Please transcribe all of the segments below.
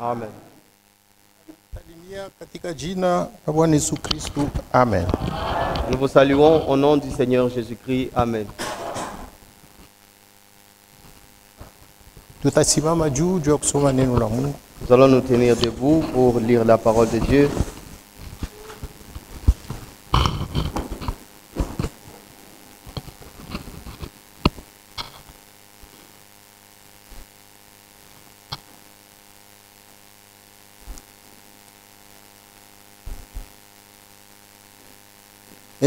Amen. Amen. Nous vous saluons au nom du Seigneur Jésus-Christ. Amen. Nous allons nous tenir debout pour lire la parole de Dieu.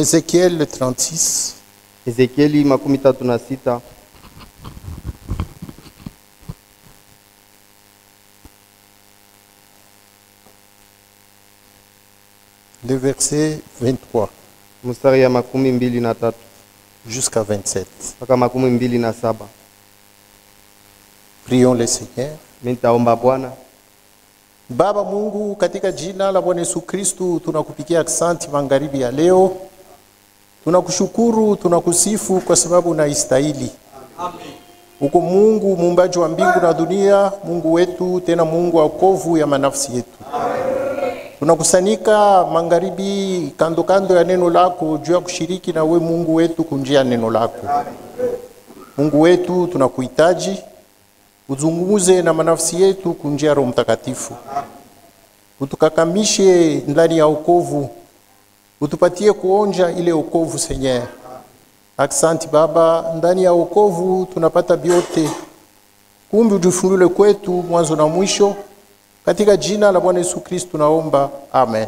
Ezekiel 36, Ezekieli makumi tatu na sita le verset 23 mstari ya makumi mbili na tatu jusqu'à 27. mpaka makumi mbili na saba Prions le Seigneur. Nitaomba Bwana. Baba Mungu, katika jina la Bwana Yesu Kristu tunakupigia aksanti magharibi ya leo. Tunakushukuru, tunakusifu kwa sababu unaistahili. Uko Mungu muumbaji wa mbingu na dunia, Mungu wetu, tena Mungu wa wokovu ya manafsi yetu. Tunakusanyika magharibi kando kando ya neno lako juu ya kushiriki na we Mungu wetu kunjia neno lako. Mungu wetu, tunakuhitaji uzungumuze na manafsi yetu kunjia Roho Mtakatifu, utukakamishe ndani ya wokovu, utupatie kuonja ile wokovu Seigneur. Aksanti Baba, ndani ya wokovu tunapata vyote. Kumbi ujifunule kwetu mwanzo na mwisho, katika jina la Bwana Yesu Kristo tunaomba, amen.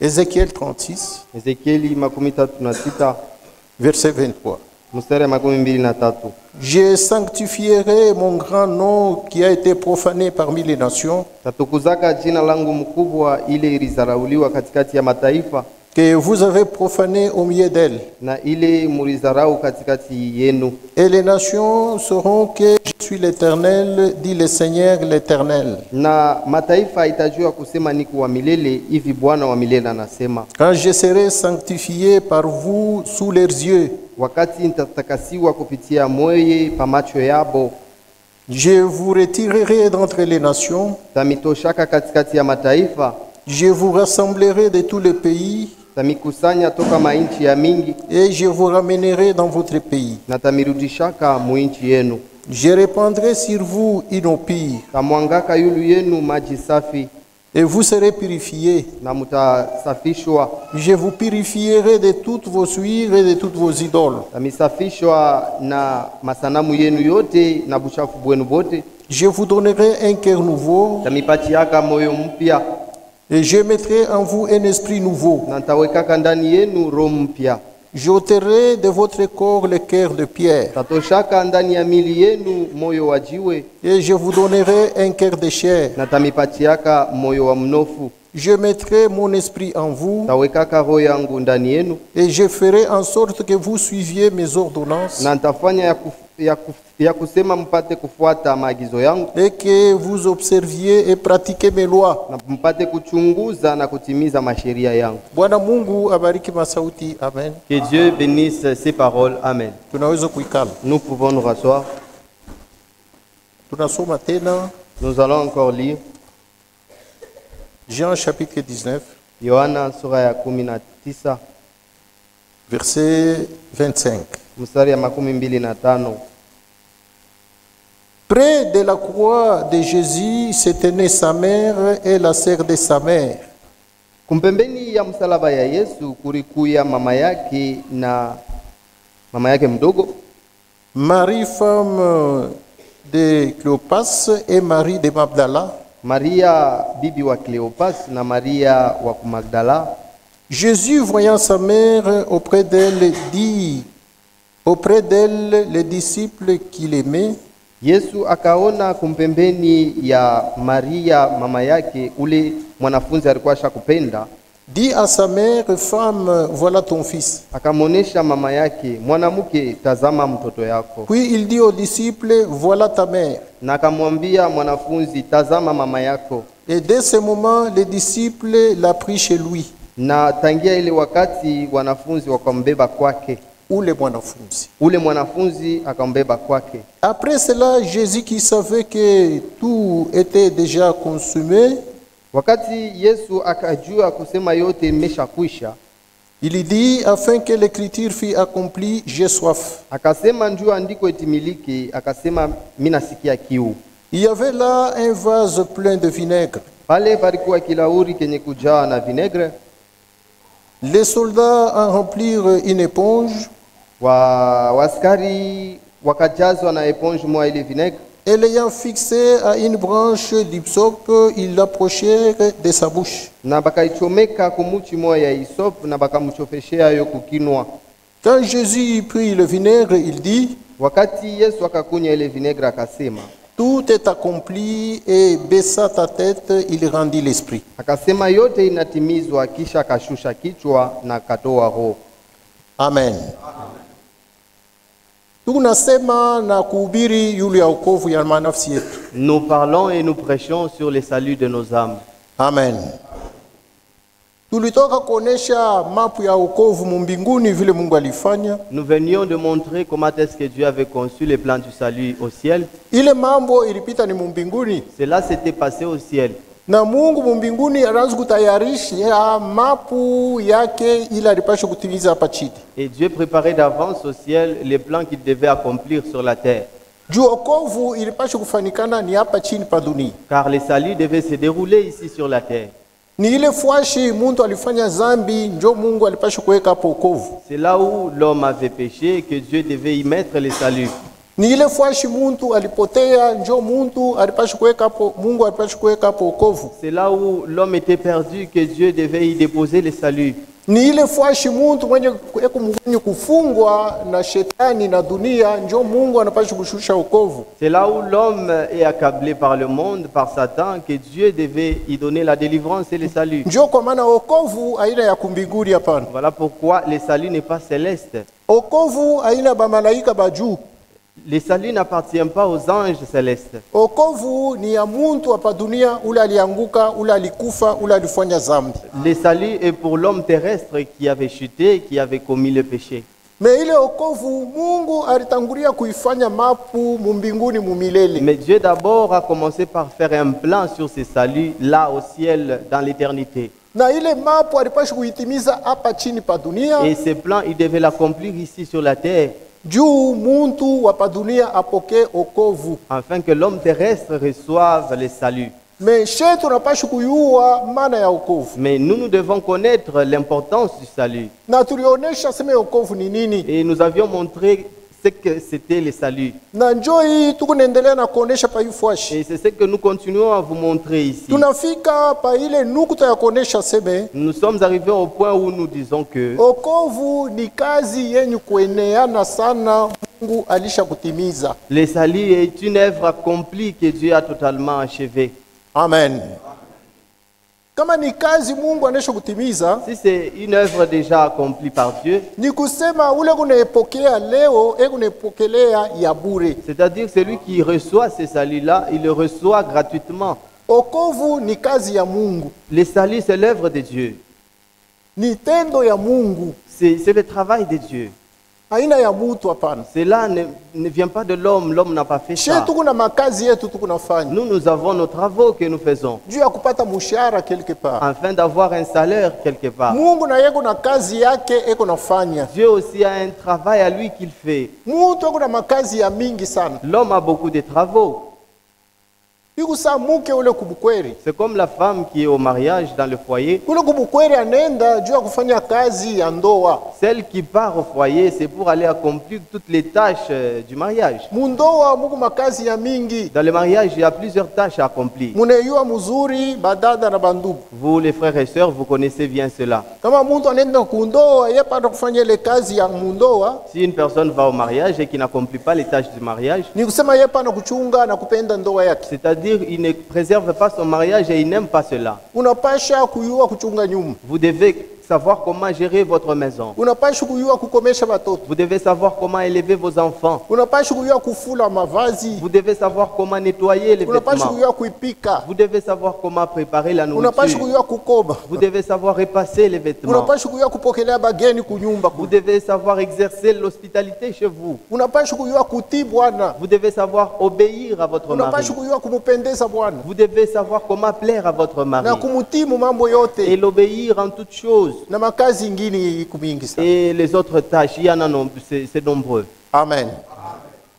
Ezekiel 36 Ezekieli makumi tatu na sita verset 23. Je sanctifierai mon grand nom qui a été profané parmi les nations, que vous avez profané au milieu d'elles. Et les nations sauront que je suis l'Éternel, dit le Seigneur l'Éternel. Quand je serai sanctifié par vous sous leurs yeux, Wakati nitatakasiwa kupitia mweye pa macho yabo, je vous retirerai d'entre les nations, tamitoshaka katikati ya mataifa, je vous rassemblerai de tous les pays, tamikusanya toka mainchi ya mingi, et je vous ramènerai dans votre pays. na tamirudishaka muinchi yenu, Je répandrai sur vous pure, tamwangaka yulu yenu maji safi, et vous serez purifiés. Je vous purifierai de toutes vos souillures et de toutes vos idoles. Je vous donnerai un cœur nouveau, et je mettrai en vous un esprit nouveau. J'ôterai de votre corps le cœur de pierre, tatoshaka ndani ya mili yenu moyo wa jiwe, et je vous donnerai un cœur de chair. na tamipatiaka moyo wa mnofu, Je mettrai mon esprit en vous, tawekaka roho yangu ndani yenu, et je ferai en sorte que vous suiviez mes ordonnances, na ya, et que vous observiez et pratiquiez mes lois. Bwana Mungu abariki masauti. Amen. Que Dieu bénisse ces paroles. Amen. Nous pouvons nous rasseoir. Nous allons encore lire Jean chapitre 19, Yohana sura ya kumi na tisa verset 25. Mstari ya makumi mbili na tano. Près de la croix de Jésus se tenait sa mère et la sœur de sa mère. Kumpembeni ya msalaba ya Yesu kulikuya mama yake na mama yake mdogo Marie, femme de Cléopas et Marie de Magdala. Maria bibi wa Kleopas na Maria wa Magdala. Jésus, voyant sa mère auprès d'elle, dit auprès d'elle les disciples qu'il aimait, Yesu akaona kumpembeni ya Maria mama yake ule mwanafunzi alikuwa ashakupenda, dit à sa mère, Femme, voilà ton fils. akamwonesha mama yake, mwanamke, tazama mtoto yako, Puis il dit aux disciples, Voilà ta mère. na akamwambia mwanafunzi, tazama mama yako. Et dès ce moment, les disciples l'a pris chez lui. Na tangia ile wakati wanafunzi wakambeba kwake. Ule mwanafunzi. ule mwanafunzi akambeba kwake. Après cela, Jésus qui savait que tout était déjà consumé, Wakati Yesu akajua kusema yote imeshakwisha, il dit, afin que l'écriture fût accomplie, j'ai soif. akasema njoo andiko itimilike, akasema mimi nasikia kiu. Il y avait là un vase plein de vinaigre. Pale palikuwa kilauri kenye kujaa na vinegre. Les soldats en remplirent une éponge Wa waskari wakajazwa na eponge moja ile vinegre, et l'ayant fixé à une branche d'hysope, ils l'approchèrent de sa bouche. Quand Jésus prit le vinaigre, il dit, Tout est accompli et baissa ta tête, il rendit l'esprit. yote Nous parlons et nous prêchons sur le salut de nos âmes. Amen. Nous venions de montrer comment est-ce que Dieu avait conçu les plans du salut au ciel. Cela s'était passé au ciel. Na Mungu mumbinguni anaanza kutayarisha mapu yake ili alipashe kutimiza hapa chini. Et Dieu préparait d'avance au ciel les plans qu'il devait accomplir sur la terre. Juu wokovu ilipashe kufanikana ni hapa chini pa dunia. Car le salut devait se dérouler ici sur la terre. Ni ile fwashi muntu alifanya zambi, njo Mungu alipashe kuweka hapo wokovu. C'est là où l'homme avait péché que Dieu devait y mettre le salut. Ni ile fwashi muntu alipotea, njo muntu alipashe kuweka hapo, Mungu alipashe kuweka hapo wokovu. C'est là où l'homme était perdu que Dieu devait y déposer le salut. Ni ile fwashi muntu mwenye eko mwenye kufungwa na shetani na dunia, njo Mungu anapashe kushusha wokovu. C'est là où l'homme est accablé par le monde, par Satan, que Dieu devait y donner la délivrance et le salut. Njo kwa maana wokovu aina ya kumbinguni, hapana. Voilà pourquoi le salut n'est pas céleste. Wokovu aina bamalaika ba juu. Le salut n'appartient pas aux anges célestes. Wokovu ni ya muntu hapa dunia, ule alianguka, ule alikufa, ule alifanya zambi. Le salut est pour l'homme terrestre qui avait chuté, qui avait commis le péché. Me ile wokovu Mungu alitangulia kuifanya mapu mumbinguni mumilele. Mais Dieu d'abord a commencé par faire un plan sur ce salut là au ciel, dans l'éternité. Na ile mapu alipashi kuitimiza hapa chini pa dunia Et ce plan, il devait l'accomplir ici sur la terre, juu muntu wa pa dunia apokee wokovu. afin que l'homme terrestre reçoive le salut. Me shetu napashi kuyua maana ya wokovu, Mais nous, nous devons connaître l'importance du salut. na tulionesha sema wokovu ni nini, Et nous avions montré ce que c'était le salut. na njo hii tukunaendelea na kuonesha pa hii fwashi. Et c'est ce que nous continuons à vous montrer ici. Tunafika pa ile nukuta ya kuonesha seme Nous sommes arrivés au point où nous disons que wokovu ni kazi yenye kueneana sana, Mungu alisha kutimiza. le salut est une œuvre accomplie que Dieu a totalement achevée. Amen. Kama ni kazi Mungu anaisha kutimiza, Si c'est une œuvre déjà accomplie par Dieu, ni kusema ule kunaepokea leo e kunaepokelea ya bure. c'est-à-dire celui qui reçoit ce salut-là, il le reçoit gratuitement. Okovu ni kazi ya Mungu, Le salut, c'est l'œuvre de Dieu. ni tendo ya Mungu, C'est c'est le travail de Dieu. Haina ya mutu. Hapana, Cela ne, ne vient pas de l'homme, l'homme n'a pas fait ça. makazi yetu Nous, nous avons nos travaux que nous faisons juu ya kupata quelque part. afin d'avoir un salaire quelque part. Mungu na yeko na kazi yake eko nafanya. Dieu aussi a un travail à lui qu'il fait. Mutu eko na makazi ya mingi sana, L'homme a beaucoup de travaux. ikusa muke ule kubukweri C'est comme la femme qui est au mariage dans le foyer. Celle qui part au foyer, c'est pour aller accomplir toutes les tâches euh, du mariage. Dans le mariage, il y a plusieurs tâches à accomplir. Vous, les frères et sœurs, vous connaissez bien cela. Si une personne va au mariage et qui n'accomplit pas les tâches du mariage, ni c'est-à-dire il ne préserve pas son mariage et il n'aime pas cela. Vous devez savoir comment gérer votre maison. Vous devez savoir comment élever vos enfants. Vous devez savoir comment nettoyer les vêtements. Vous devez savoir comment préparer la nourriture. Vous devez savoir repasser les vêtements. Vous devez savoir exercer l'hospitalité chez vous. Vous devez savoir obéir à votre mari. Vous devez savoir comment plaire à votre mari. Et l'obéir en toutes choses. Et les autres tâches, il y en a c'est nombreux. Amen.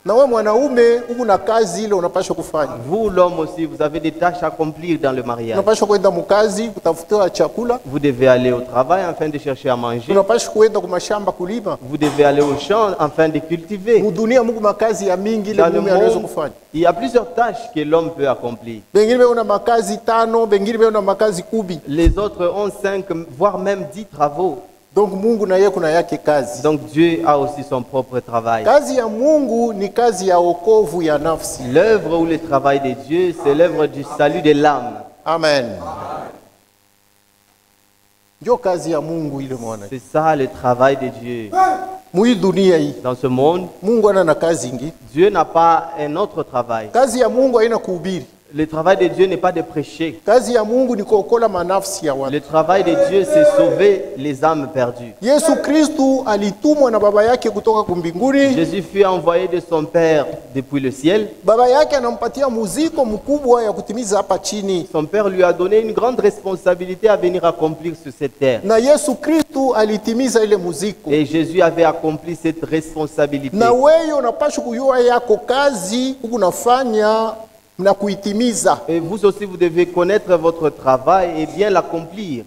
Na wewe mwanaume uko na kazi ile unapaswa kufanya, Vous, l'homme aussi, vous avez des tâches à accomplir dans le mariage. unapaswa kwenda mukazi kutafutia chakula, Vous devez aller au travail afin de chercher à manger. unapaswa kwenda kumashamba kulima. Vous devez aller au champ afin de cultiver. Mudunia Mungu makazi ya mingi ile Dans le mume anaweza monde, kufanya. il y a plusieurs tâches que l'homme peut accomplir. Bengine beona makazi tano, bengine beona makazi kumi. Les autres ont cinq, voire même dix travaux. Donc Mungu na yeye kuna yake kazi. Donc Dieu a aussi son propre travail. Kazi ya Mungu ni kazi ya wokovu ya nafsi. L'œuvre ou le travail de Dieu, c'est l'œuvre du salut de l'âme. Amen. Ndio kazi ya Mungu ile mwana. C'est ça le travail de Dieu. Mui dunia hii Dans ce monde, Mungu ana na kazi ingi. Dieu n'a pas un autre travail. Kazi ya Mungu haina kuhubiri. Le travail de Dieu n'est pas de prêcher. Kazi ya Mungu ni kuokola manafsi ya watu. Le travail de Dieu, c'est sauver les âmes perdues. Yesu Kristu alitumwa na baba yake kutoka kumbinguni. Jésus fut envoyé de son Père depuis le ciel. Baba yake anampatia muziko mkubwa ya kutimiza hapa chini, Son Père lui a donné une grande responsabilité à venir accomplir sur cette terre. na Yesu Kristu alitimiza ile muziko. Et Jésus avait accompli cette responsabilité. Na wewe unapaswa kujua yako kazi unafanya. Et vous aussi, vous devez connaître votre travail et bien l'accomplir.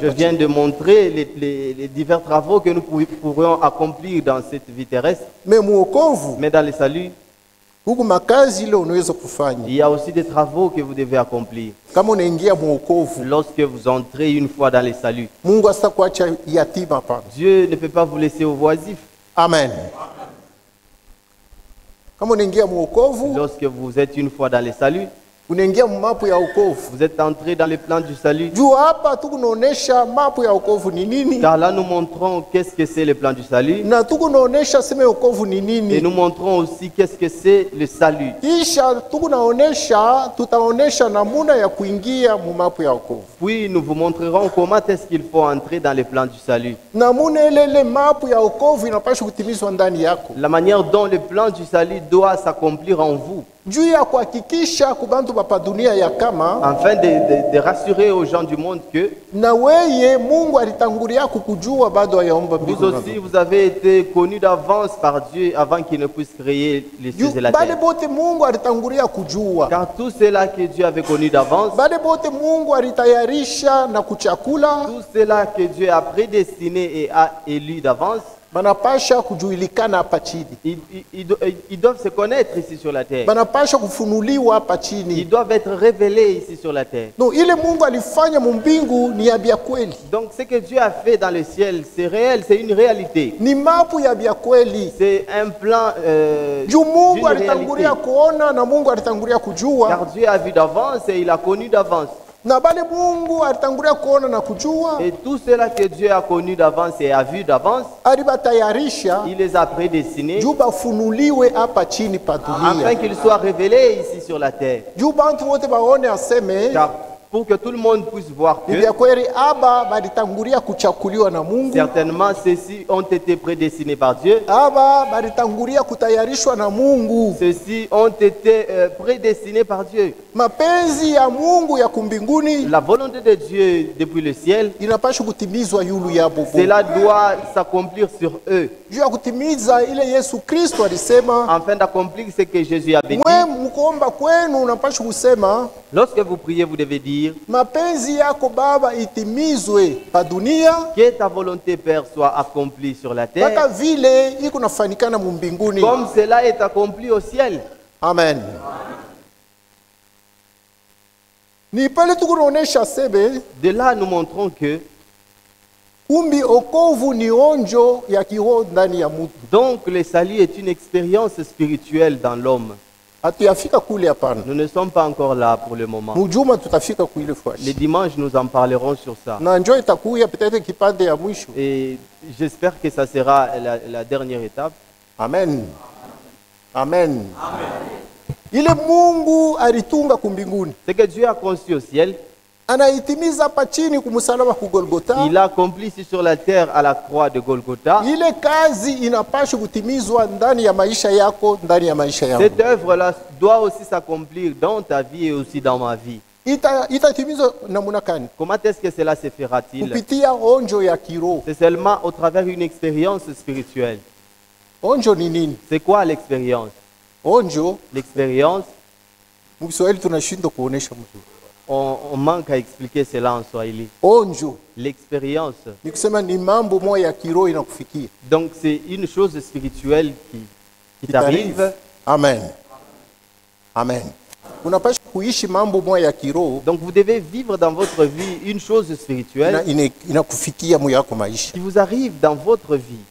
Je viens de montrer les, les- les divers travaux que nous pourri- pourrions accomplir dans cette vie terrestre. Mais dans le salut, il y a aussi des travaux que vous devez accomplir. Lorsque vous entrez une fois dans le salut. Dieu ne peut pas vous laisser au voisif. Amen. Lorsque vous êtes une fois dans le salut, ya wokovu. vous êtes entré dans le plan du salut. Juu hapa tukunaonesha mapu ya wokovu ni nini, Car là, nous montrons qu'est-ce que c'est le plan du salut. na tukunaonesha sema wokovu ni Et nous montrons aussi qu'est-ce que c'est le salut. Kisha tukunaonesha, tutaonesha namuna ya kuingia mumapu ya wokovu, Puis nous vous montrerons comment est-ce qu'il faut entrer dans le plan du salut. namuna ile ile mapu ya wokovu inapaswa kutimizwa ndani yako, La manière dont le plan du salut doit s'accomplir en vous, juu ya kuhakikisha kubantu bapa dunia ya kama afin de, de- de rassurer aux gens du monde que na weye Mungu alitangulia kukujua bado hayaomba vous aussi, vous avez été connus d'avance par Dieu avant qu'il ne puisse créer les cieux et la bale terre. bote Mungu alitangulia kujua, Car tout cela que Dieu avait connu d'avance, bale bote Mungu alitayarisha na kuchakula, tout cela que Dieu a prédestiné et a élu d'avance, banapasha kujulikana hapa chini, ils, ils- ils do- ils doivent se connaître ici sur la terre. banapasha kufunuliwa hapa Ils chini. doivent être révélés ici sur la terre. No, ile Mungu alifanya mumbingu ni ya bya kweli, Donc ce que Dieu a fait dans le ciel, c'est réel, c'est une réalité. ni mapu ya bya kweli. C'est un plan euh, Juu Mungu d'une réalité. alitangulia kuona na Mungu alitangulia kujua, Car Dieu a vu d'avance et il a connu d'avance. Na bale Mungu alitangulia kuona na kujua, Et tout cela que Dieu a connu d'avance et a vu d'avance, alibatayarisha. il les a prédestinés juu bafunuliwe hapa chini pa afin qu'ils soient révélés ici sur la terre. juu bantu wote baone aseme. Car pour que tout le monde puisse voir que certainement ceux-ci ont été prédestinés par Dieu, ceux-ci ont été euh, prédestinés par Dieu. La volonté de Dieu depuis le ciel, cela doit s'accomplir sur eux, afin d'accomplir ce que Jésus a kusema Lorsque vous priez, vous devez dire mapenzi yako Baba itimizwe pa dunia que ta volonté, Père, soit accomplie sur la mpaka terre, vile iko nafanikana mumbinguni. comme cela est accompli au ciel. Amen. Ni pale tukunaonesha sebe De là, nous montrons que, kumbi okovu ni onjo ya kiroho ndani ya mutu. donc, le salut est une expérience spirituelle dans l'homme. Nous ne sommes pas encore là pour le moment. Les dimanches, nous en parlerons sur ça. Et j'espère que ça sera la, la dernière étape. amen. Amen. Ile mungu alitunga kumbinguni. Ce que Dieu a conçu au ciel, il a accompli ici sur la terre à la croix de Golgotha. Cette œuvre-là doit aussi s'accomplir dans ta vie et aussi dans ma vie. Comment est-ce que cela se fera-t-il? C'est seulement au travers d'une expérience spirituelle. C'est quoi l'expérience? L'expérience, on, on manque à expliquer cela en Swahili. onjo L'expérience, donc c'est une chose spirituelle qui, qui t'arrive. amen. Amen. Donc vous devez vivre dans votre vie une chose spirituelle. Qui vous arrive dans votre vie.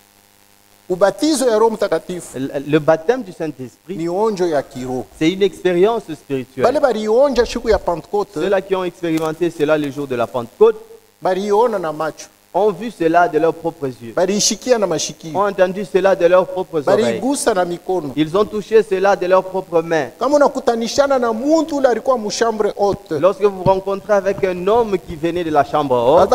Ubatizo ya roho mtakatifu Le baptême du Saint-Esprit, ni onjo ya kiroho c'est une expérience bale spirituelle. balionja siku ya pentekote Ceux-là qui ont expérimenté cela le jour de la Pentecôte baliona na macho. ont vu cela de leurs propres yeux, ont entendu cela de leurs propres oreilles. Ils ont touché cela de leurs propres mains. Lorsque vous vous rencontrez avec un homme qui venait de la chambre haute,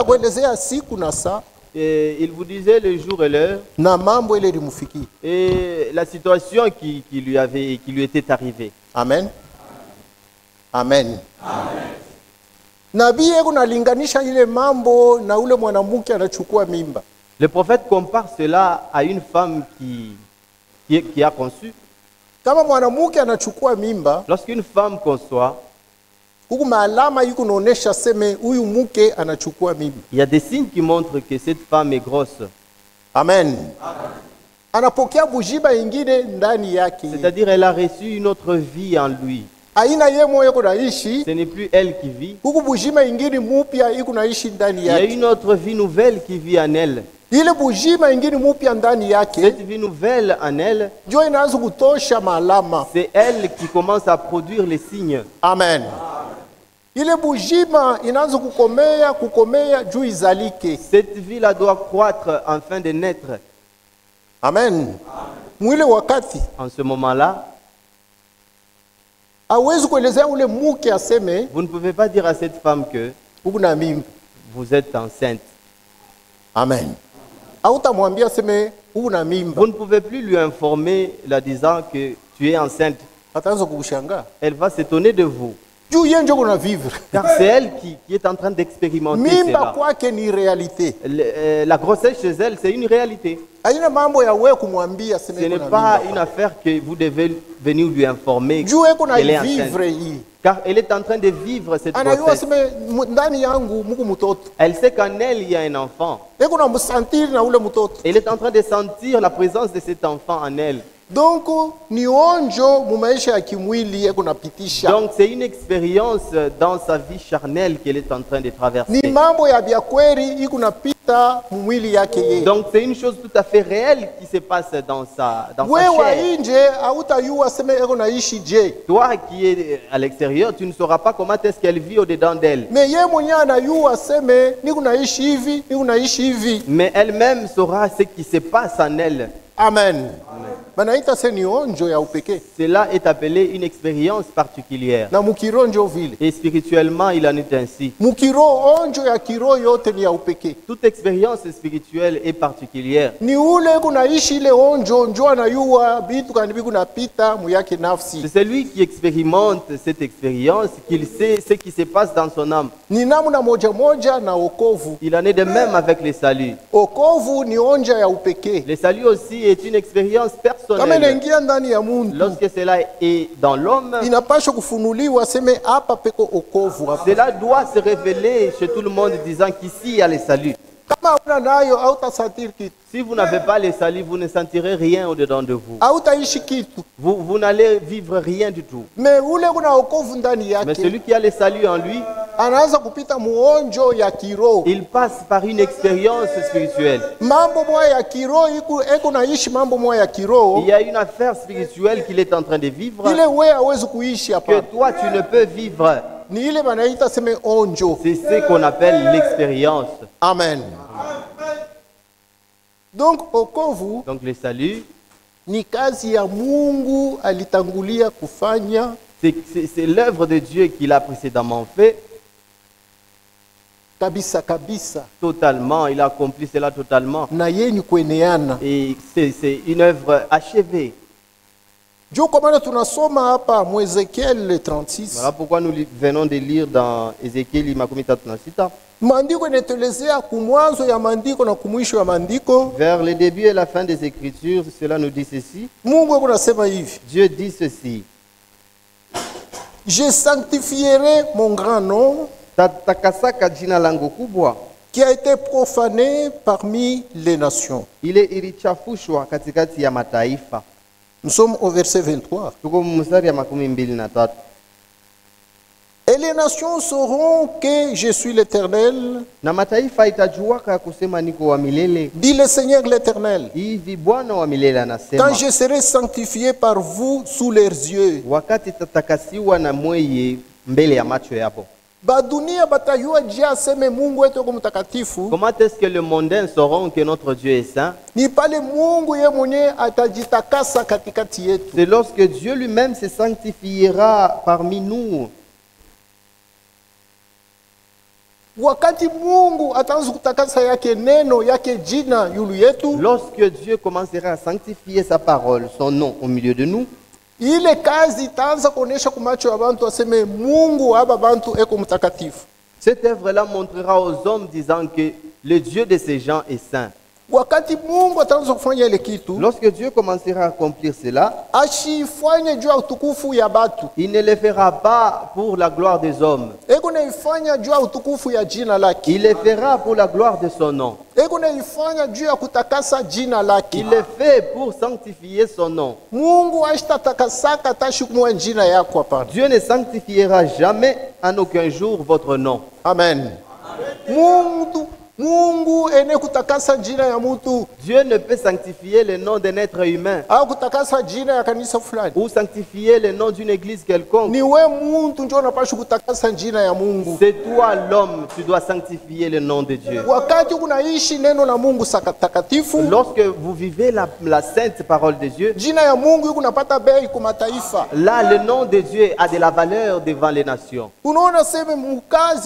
et il vous disait le jour et l'heure. Na mambo ile limufikia et la situation qui, qui lui avait, qui lui était arrivée. amen. Amen. Nabii yeko nalinganisha ile mambo na ule mwanamke anachukua mimba. Le prophète compare cela à une femme qui, qui, qui a conçu. kama mwanamke anachukua mimba Lorsqu'une femme conçoit, huku maalama iko naonesha seme huyu mke anachukua mimba il y a des signes qui montrent que cette femme est grosse. amen anapokea bujiba ingine ndani yake C'est-à-dire elle a reçu une autre vie en lui. aina ye moyo iko naishi Ce n'est plus elle qui vit. huku bujima ingine mupya iko naishi ndani Il y a yake une autre vie nouvelle qui vit en elle. ile bujima ingine mupya ndani yake Cette vie nouvelle en elle, njo inaanza kutosha maalama c'est elle qui commence à produire les signes. amen ile bujima inaanza kukomea kukomea juu izalike Cette vie-là doit croître afin de naître. amen mwile wakati En ce moment-là, awezi kuelezea ule muke aseme vous ne pouvez pas dire à cette femme que huku na mimba vous êtes enceinte. amen autamwambia aseme huku na mimba Vous ne pouvez plus lui informer la disant que tu es enceinte. ataanza kukushangaa Elle va s'étonner de vous. Car c'est elle qui, qui est en train d'expérimenter cela. Le- euh, la grossesse chez elle, c'est une réalité. Ce n'est pas une affaire que vous devez venir lui informer qu'elle est enceinte. Car elle est en train de vivre cette grossesse. Elle sait qu'en elle, il y a un enfant. Elle est en train de sentir la présence de cet enfant en elle. Donc ni onjo mu maisha ya kimwili eko napitisha Donc c'est une expérience dans sa vie charnelle qu'elle est en train de ni traverser. mambo ya vya kweli iko napita mwili yake ye Donc c'est une chose tout à fait réelle qui se passe dans sa, dans sa wewe wa chair. nje hautayua aseme eko naishi je Toi qui es à l'extérieur, tu ne sauras pas comment est-ce qu'elle vit au-dedans d'elle. me ye mwenyewe anayua aseme niko naishi hivi niko naishi hivi Mais elle-même saura ce qui se passe en elle. Amen Cela est appelé une expérience particulière. Et spirituellement, il en est ainsi. Toute expérience spirituelle est particulière. C'est celui qui expérimente cette expérience qu'il sait ce qui se passe dans son âme. Il en est de même avec le salut. okovu ni onja ya upekee Le salut aussi est une expérience kama personnelle. inaingia ndani ya muntu Lorsque cela est dans l'homme, inapaswa kufunuliwa seme hapa peko okovu hapa cela doit se révéler chez tout le monde disant qu'ici il y a le salut. Si vous n'avez pas les salis, vous ne sentirez rien au-dedans de vous. Vous, vous n'allez vivre rien du tout. Mais celui qui a les saluts en lui, il passe par une expérience spirituelle. Il y a une affaire spirituelle qu'il est en train de vivre que toi tu ne peux vivre. Ni onjo C'est ce qu'on appelle l'expérience. amen donc okovu Donc le salut, ni kazi ya mungu alitangulia kufanya c'est- l'œuvre de Dieu qu'il a précédemment fait kabisa kabisa totalement. Il a accompli cela totalement. na yenye kueneana Et c'est une œuvre achevée. Kwa maana tunasoma hapa mwezekiel 36 Voilà pourquoi nous venons de lire dans Ézéchiel makumi maandiko inatuelezea kumwanzo ya maandiko na kumwisho ya maandiko Vers le début et la fin des Écritures, cela nous dit ceci. mungu eko nasema hivi Dieu dit ceci. je sanctifierai mon grand nom Tatakasaka jina langu kubwa, qui a été profané parmi les nations ile ilichafushwa katikati ya mataifa. Nous sommes au verset 23 Tuko mstari ya makumi mbili na tatu. et les nations sauront que je suis l'éternel dit le seigneur l'éternel. Quand je serai sanctifié par vous sous leurs yeux Comment est-ce que le mondain sauront que notre Dieu est saint? C'est lorsque Dieu lui-même se sanctifiera parmi nous. Lorsque Dieu commencera à sanctifier sa parole, son nom au milieu de nous, ile kazi itaanza kuonesha kumacho ya bantu aseme mungu aba bantu eko mtakatifu cette œuvre-là montrera aux hommes disant que le Dieu de ces gens est saint. Lorsque Dieu commencera à accomplir cela, il ne le fera pas pour la gloire des hommes. Il le fera pour la gloire de son nom. Il le fait pour sanctifier son nom. Dieu ne sanctifiera jamais en aucun jour votre nom. amen mungu mungu ene kutakasa jina ya mutu Dieu ne peut sanctifier le nom d'un être humain au kutakasa jina ya kanisa fulani ou sanctifier le nom d'une église quelconque. ni we muntu njo unapashi kutakasa jina ya mungu C'est toi l'homme, tu dois sanctifier le nom de Dieu. wakati kunaishi neno la mungu saka- takatifu Lorsque vous vivez la, la sainte parole de Dieu, jina ya mungu iko napata bei kumataifa là le nom de Dieu a de la valeur devant les nations. unaona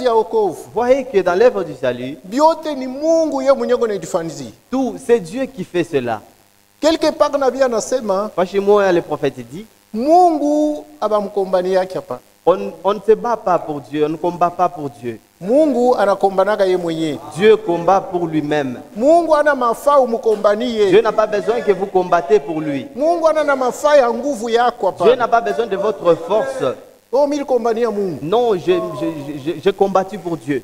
ya Voyez que dans l'œuvre du salut, tout, c'est Dieu qui fait cela. quelque part le prophète dit, on, on ne se bat pas pour Dieu, on ne combat pas pour Dieu. Dieu combat pour lui-même. mungu ana mafaa Dieu n'a pas besoin que vous combattez pour lui. Dieu n'a pas besoin de votre force. O mi likombania mungu Non, j'ai combattu pour Dieu.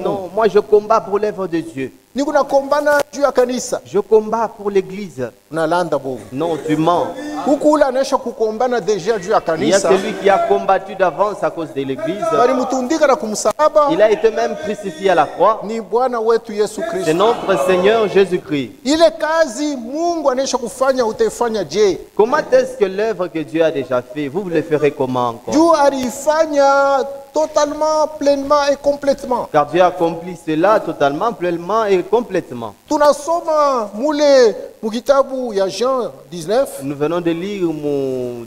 Non, moi je combats pour l'œuvre de Dieu. Ni kunakombana juu ya kanisa Je combats pour l'église. unalanda bovu Non, tu mens. huku ule anaisha kukombana deja juu ya Il y a kanisa celui qui a combattu d'avance à cause de l'église. balimutundika na kumsalaba Il a été même crucifié à la croix. ni bwana wetu yesu C'est kristo notre Seigneur Jésus-Christ. ile kazi mungu anaisha kufanya utaifanya je? Comment est-ce que l'œuvre que Dieu a déjà fait, vous, vous le ferez comment encore? Juu aliifanya totalement pleinement et complètement Car Dieu a accompli cela totalement, pleinement et complètement. tunasoma mule mukitabu ya jean 19 Nous venons de lire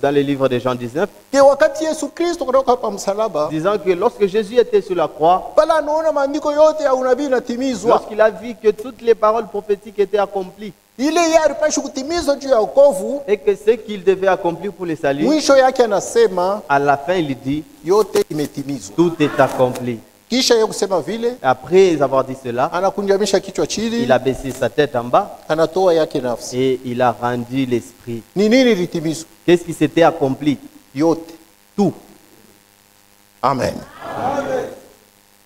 dans le livre de Jean 19, ke wakati yesu kristo kutoka hapa msalaba. Disant que lorsque Jésus était sur la croix, pale anaona maandiko yote ya unabii inatimizwa. lorsqu'il a vu que toutes les paroles prophétiques étaient accomplies, ile ye alipashi kutimizwa juu ya okovu et que ce qu'il devait accomplir pour les saluts, mwisho yake anasema à la fin, il dit, yote imetimizwa. tout est accompli. Kisha ye kusema vile Après avoir dit cela, anakunjamisha kichwa chini il a baissé sa tête en bas anatoa yake nafsi et il a rendu l'esprit. ni nini litimizwa Qu'est-ce qui s'était accompli? Yote Tout. amen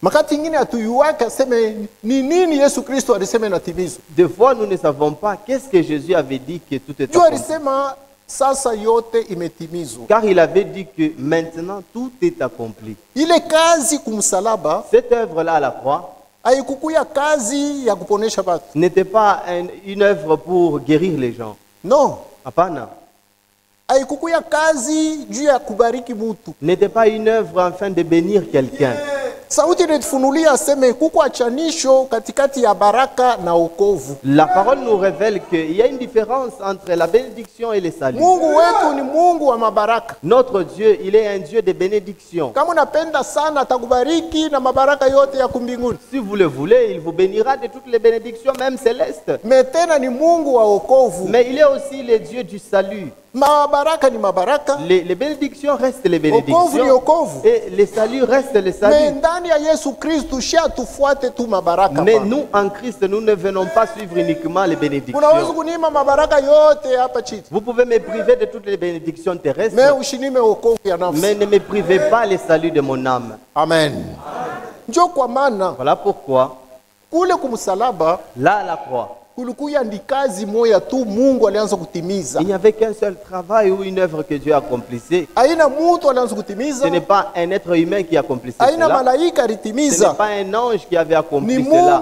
makati ingine hatuyuwake aseme ni nini yesu kristo alisema inatimizwa Des fois, nous ne savons pas qu'est-ce que Jésus avait dit que tout est accompli. alisema sasa yote imetimizwa Car il avait dit que maintenant tout est accompli. ile kazi kumsalaba Cette œuvre-là à la croix haikukuya kazi ya kuponesha watu n'était pas un- une œuvre pour guérir les gens. no Hapana. haikukuya kazi juu ya kubariki mutu N'était pas une œuvre afin de bénir quelqu'un. sauti La parole nous révèle qu'il y a une différence entre la bénédiction et le salut. Notre Dieu, il est un Dieu de bénédiction. Si vous le voulez, il vous bénira de toutes les bénédictions, même célestes. Mais il est aussi le Dieu du salut. Les, les bénédictions restent les bénédictions. Et le salut reste le salut. Ndani ya yesu kristu sha tufuate tu mabaraka Mais nous, en Christ, nous ne venons pas suivre uniquement les unaweza bénédictions. kunima mabaraka yote hapa chini Vous pouvez me priver de toutes les bénédictions terrestres, ushinime okovu ya nafsi. Mais ne me privez pas le salut de mon âme. amen. Njo kwa maana Voilà pourquoi, kule kumsalaba. là à la croix, il n'y avait qu'un seul travail ou une œuvre que Dieu accomplissait. Ce n'est pas un être humain qui accomplissait cela. Ce n'est pas un ange qui avait accompli cela.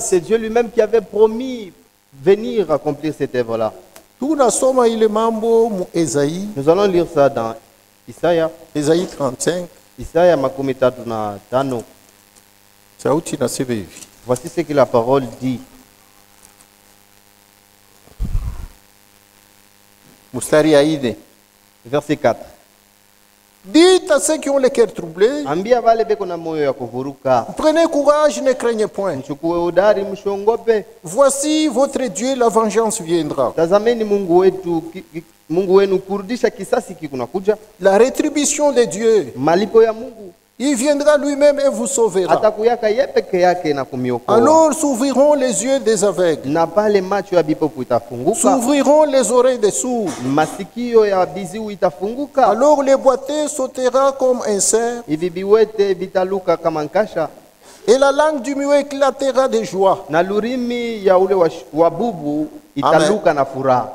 C'est Dieu lui-même qui avait promis venir accomplir cette œuvre-là. Nous allons lire ça dans Isaïe. Isaïe 35. Isaïe 35. Voici ce que la parole dit. mstari ya ine Verset 4. dites à ceux qui ont le cœur troublé prenez courage ne craignez point. Voici votre dieu la vengeance viendra. La rétribution de dieu il viendra lui-même et vous sauvera. Alors s'ouvriront les yeux des aveugles. S'ouvriront les oreilles des sourds. Alors les boiteux sautera comme un cerf. Et la langue du muet éclatera de joie.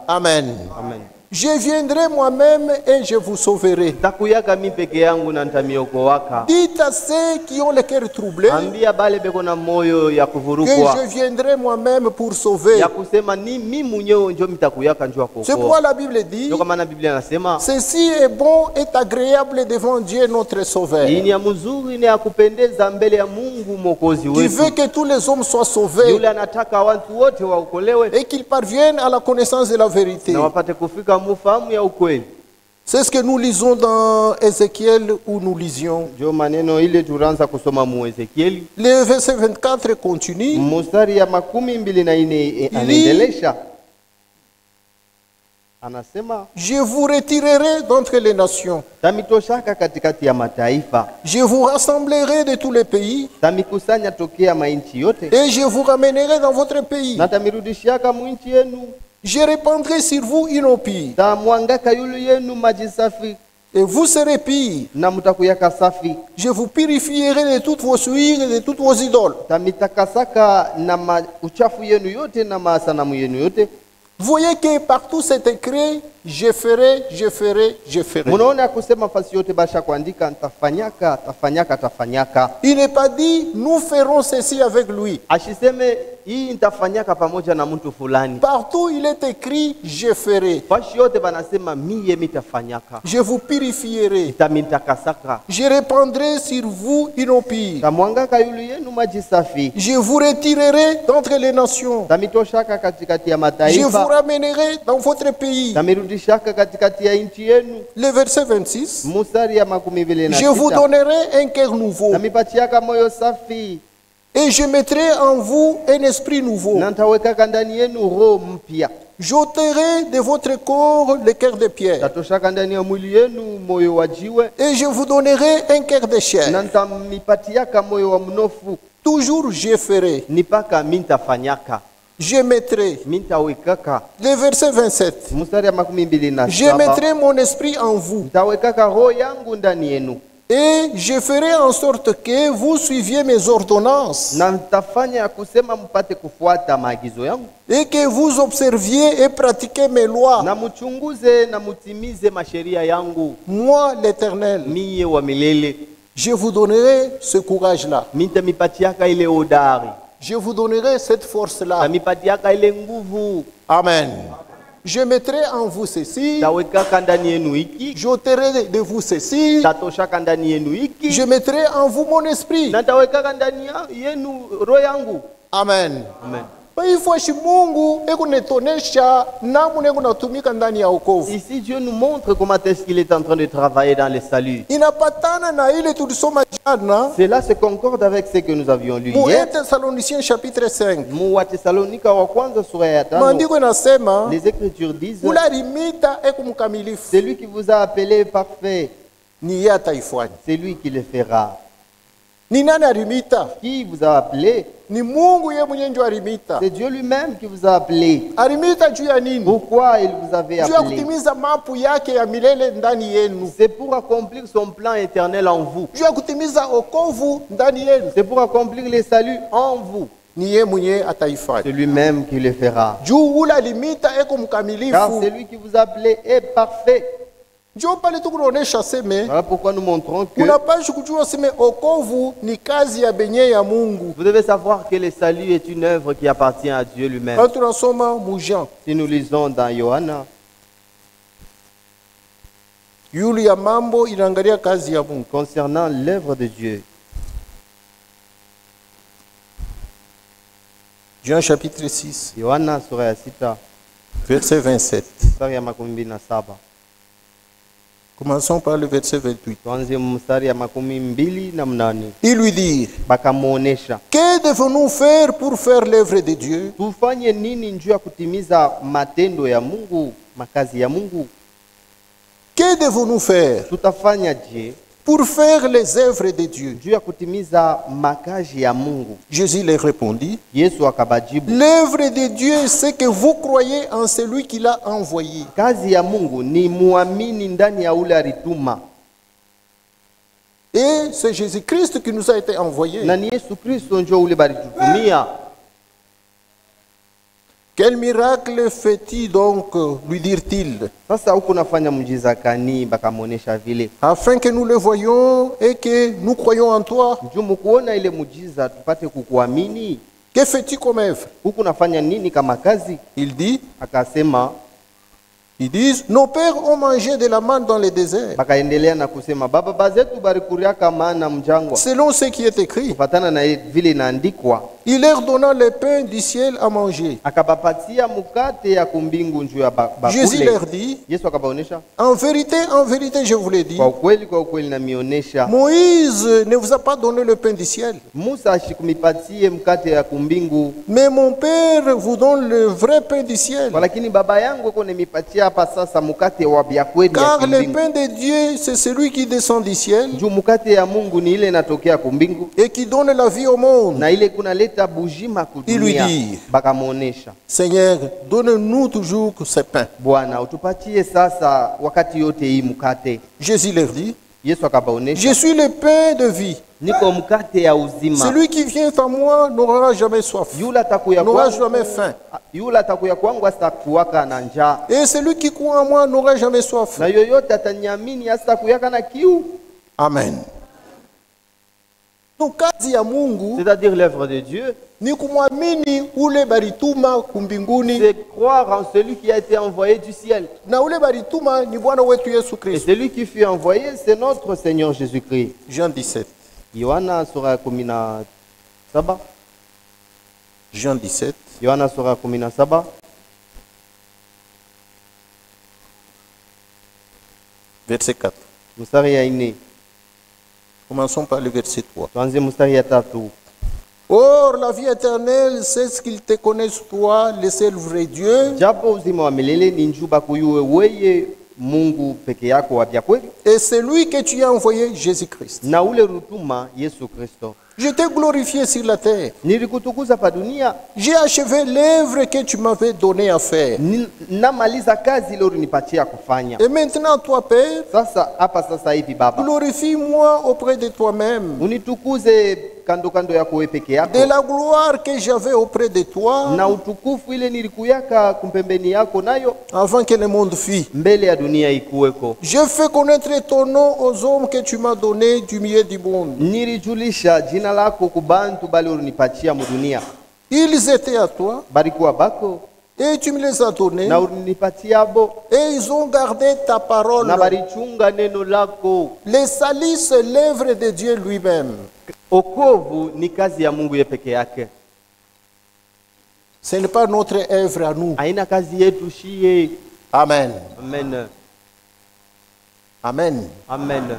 Amen. Je viendrai moi-même et je vous sauverai. Dites à ceux qui ont le cœur troublé que je viendrai moi-même pour sauver. C'est pourquoi la Bible dit ceci est bon et agréable devant Dieu notre sauveur. Qui veut que tous les hommes soient sauvés et qu'ils parviennent à la connaissance de la vérité. C'est ce que nous lisons dans Ézéchiel où nous lisions. Le verset 24 continue. anasema Je vous retirerai d'entre les nations. Je vous rassemblerai de tous les pays et je vous ramènerai dans votre pays. Je répandrai sur vous une safi et vous serez pire. na mutakuyaka safi, Je vous purifierai de toutes vos souillures et de toutes vos idoles. yote. Voyez que partout c'est écrit je ferai, je ferai, je ferai. Il n'est pas dit nous ferons ceci avec lui. Hii ntafanyaka pamoja na mtu fulani. Partout il est écrit je ferai. Fashi yote banasema miye mitafanyaka, Je vous purifierai. tamitakasaka, Je répandrai sur vous une eau pure. tamwangaka yulu yenu maji safi, Je vous retirerai d'entre les nations. tamitoshaka katikati ya Je vous mataifa, ramènerai dans votre pays. tamirudishaka katikati ya nchi yenu. Le verset 26. Musari ya makumi mbili na Je vous donnerai un cœur nouveau. tamipatiaka moyo safi Et je mettrai en vous un esprit nouveau. J'ôterai de votre corps le cœur de pierre. Et je vous donnerai un cœur de chair. Toujours je ferai. Je mettrai. Le verset 27. Mstari ya makumi mbili na Je mettrai mon esprit en vous. Et je ferai en sorte que vous suiviez mes ordonnances na nitafanya ya kusema mpate kufuata maagizo yangu et que vous observiez et pratiquiez mes lois. na muchunguze na mutimize masheria yangu Moi, l'Éternel, miye wa milele je vous donnerai ce courage-là. ile Je vous donnerai cette force-là. tamipatiaka ile nguvu Amen. Je mettrai en vous ceci. J'ôterai de vous ceci. Je mettrai en vous mon esprit. Amen. Amen. Ici, Dieu nous montre comment est-ce qu'il est en train de travailler dans le salut. Cela se concorde avec ce que nous avions lu hier. 1 Thessaloniciens chapitre 5. Mu Watesalonika wa kwanza sura ya tano, Maandiko inasema les Écritures disent ule alimita ekumkamilifu c'est lui qui vous a appelé parfait, c'est lui qui le fera. Qui vous a appelé? Ni Mungu yeye mwenyewe ndio alimita. C'est Dieu lui-même qui vous a appelé. Alimita juu ya nini? Pourquoi il vous avait Juu ya appelé? kutimiza mapu yake ya milele ndani yenu, C'est pour accomplir son plan éternel en vous. juu ya kutimiza okovu ndani yenu. C'est pour accomplir le salut en vous. Ni yeye mwenyewe ataifanya. C'est lui-même qui le fera. Juu eko Car celui qui vous a appelé est parfait. Voilà pourquoi nous montrons que vous devez savoir que le salut est une œuvre qui appartient à Dieu lui-même. Si nous lisons dans Mungu. concernant l'œuvre de Dieu, Jean chapitre 6 Yohana sura ya sita verset 27. mstari ya makumi mbili na saba Commençons par le verset 28. tuanze mstari ya makumi mbili na mnane. Ils lui dirent Que devons-nous faire pour faire l'œuvre de Dieu? Que devons-nous faire? Pour faire les œuvres de Dieu? Jésus leur répondit L'œuvre de Dieu, c'est que vous croyez en celui qui l'a envoyé. Et c'est Jésus-Christ qui nous a été envoyé. na ni Yesu Kristo njo ule balitutumia. Quel miracle fait-il donc, lui dirent-ils, Sasa huku nafanya mjiza kani, bakamwonyesha vile afin que nous le voyions et que nous croyons en toi njuu mukuona ile mujiza tupate kukuamini. Que fais-tu comme œuvre Huku nafanya nini kama kazi? Il dit, Akasema, ils disent, nos pères ont mangé de la manne dans le désert, bakaendelea na kusema baba bazetu barikuriaka mana mjangwa, selon ce qui est écrit. Il leur donna le pain du ciel à manger. Jésus leur dit, en vérité, en vérité, je vous ukweli namionyesha Moïse ne vous a pas donné le pain du ciel, mais mon Père vous donne le vrai pain du ciel. Car le pain de Dieu, c'est celui qui descend du ciel et qui donne la vie au monde. Il lui dit. Seigneur, donne-nous toujours ce pain. Jésus leur dit, je suis le pain de vie. Celui qui vient à moi n'aura jamais soif, n'aura jamais faim. Et celui qui croit en moi n'aura jamais soif. Amen. Donc C'est-à-dire l'œuvre de Dieu, ni kumwamini ule barituma kumbinguni c'est croire en celui qui a été envoyé du ciel. na ule barituma ni Bwana wetu Yesu Et Kristo. celui qui fut envoyé, c'est notre Seigneur Jésus-Christ. Jean 17. Yohana sura ya kumi na saba Jean 17, Yohana sura ya kumi na saba verset 4. mstari ya nne Commençons par le verset 3. tuanze mstari ya tatu. Or, la vie éternelle, c'est ce qu'ils te connaissent, toi, le seul vrai Dieu, et celui que tu as envoyé, Jésus-Christ. Je t'ai glorifié sur la terre. J'ai achevé l'œuvre que tu m'avais donné à faire. Et maintenant, toi, Père, glorifie-moi auprès de toi-même. De la gloire que j'avais auprès de toi avant que le monde fût. Je fais connaître ton nom aux hommes que tu m'as donnés du milieu du monde. Ils étaient à toi et tu me les as donnés na ulinipatia bo et ils ont gardé ta parole. na balichunga neno lako. Les salis, c'est l'œuvre de Dieu lui-même. Okovu ni kazi ya Mungu ye peke yake, Ce n'est pas notre œuvre à nous. haina kazi yetu shie. Amen. Amen, Amen. amen.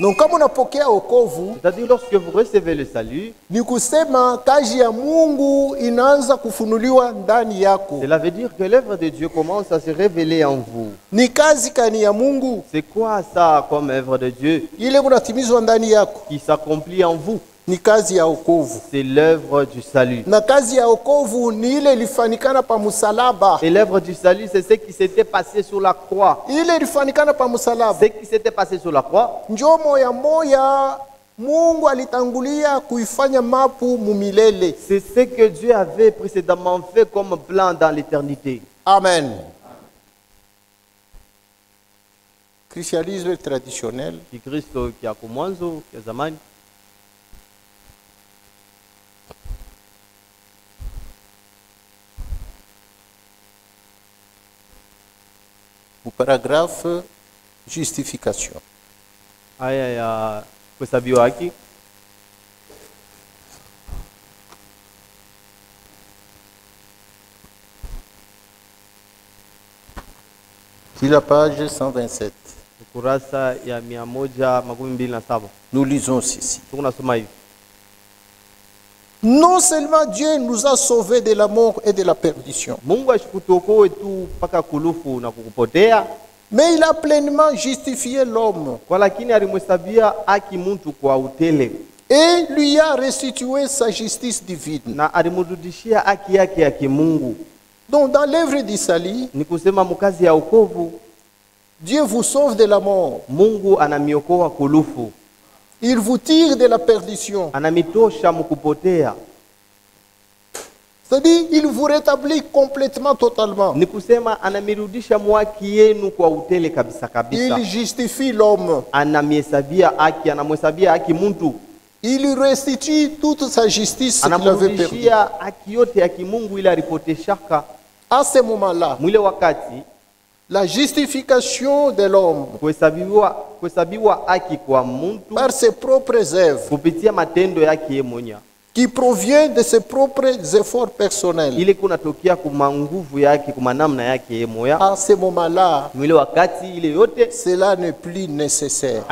Donc kama unapokea wokovu C'est-à-dire lorsque vous recevez le salut, ni kusema kazi ya Mungu inaanza kufunuliwa ndani yako. cela veut dire que l'œuvre de Dieu commence à se révéler en vous. Ni kazi kani Mungu? C'est quoi ça comme œuvre de Dieu ile kunatimizwa ndani yako, qui s'accomplit en vous? Ni kazi ya wokovu. C'est l'œuvre du salut. Na kazi ya wokovu ni ile ilifanikana pa msalaba, Et l'œuvre du salut, c'est ce qui s'était passé sur la croix. ile ilifanikana pa msalaba. Ce qui s'était passé sur la croix, Njo moya moya Mungu alitangulia kuifanya mapu mumilele. c'est ce que Dieu avait précédemment fait comme plan dans l'éternité. Amen. Christianisme traditionnel Kikristo kia kumwanzo kia zamani au paragraphe justification. haya ya kuhesabiwa haki Sur la page 127, ukurasa ya mia moja makumi mbili na saba nous lisons ceci. tuko nasoma hivi Non seulement Dieu nous a sauvés de la mort et de la perdition, mais il a pleinement justifié l'homme. Et lui a restitué sa justice divine. Donc dans l'œuvre ukovu Dieu vous sauve de la mort, il vous tire de la perdition, anamitosha mkupotea c'est-à-dire il vous rétablit complètement, totalement. ni kusema anamirudisha mwaki yenu kwa utele kabisa kabisa. Il justifie l'homme, anamhesabia haki anamhesabia haki mtu. Il restitue toute sa justice qu'il avait perdue. anamrudishia haki yote ya kimungu ile alipoteshaka. À ce moment-là, mwile wakati la justification de l'homme par ses propres œuvres, qui provient de ses propres efforts personnels, à ce moment-là, cela n'est plus nécessaire,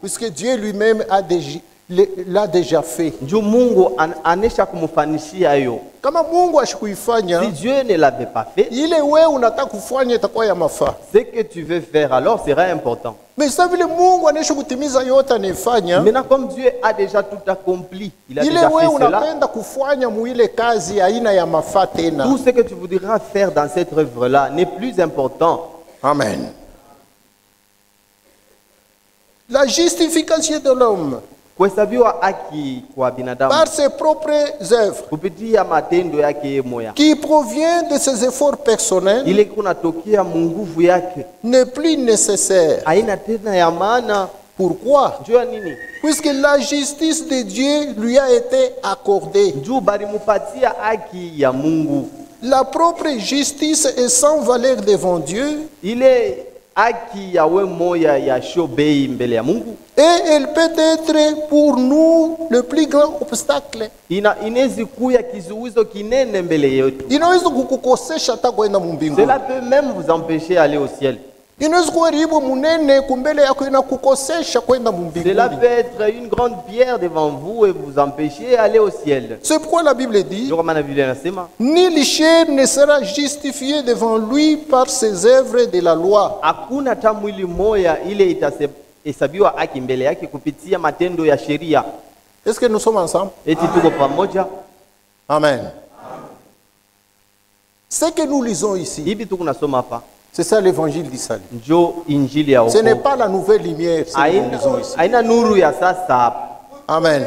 puisque Dieu lui-même a déjà- l'a déjà fait. njuu mungu an, anesha kumfanishia hiyo Kama Mungu ashikuifanya, si dieu ne l'avait pas fait ile wewe unataka kufanya itakuwa ya mafaa. ce que tu veux faire alors sera important Mais sasa vile Mungu anaisha kutimiza yote anaifanya, maintenant comme dieu a déjà tout accompli il a ile déjà fait cela unapenda kufanya muile kazi haina ya mafaa tena. tout ce que tu voudras faire dans cette œuvre là n'est plus important Amen. La justification de l'homme kuhesabiwa haki kwa binadamu par ses propres œuvres. kupitia matendo yake ye moya. Qui provient de ses efforts personnels ile kunatokea munguvu yake. n'est plus nécessaire. haina tena ya maana. Pourquoi? Nini? Puisque la justice de Dieu lui a été accordée. njuu balimupatia haki ya mungu. La propre justice est sans valeur devant Dieu. Ile haki ya we moya ya sho bei mbele ya mungu? Et elle peut être pour nous le plus grand obstacle. ina inezi kuya kizuizo kinene mbele yetu Inaweza kukukosesha hata kwenda mbinguni. cela peut même vous empêcher aller au ciel Cela peut être une grande pierre devant vous et vous empêcher aller au ciel. C'est pourquoi la Bible dit Nul chair ne sera justifié devant lui par ses œuvres de la loi. Est-ce que nous sommes ensemble? Pamoja? Amen. Ce que nous lisons ici, c'est ça l'évangile du salut. Ce n'est pas la nouvelle lumière, nous ici. Amen.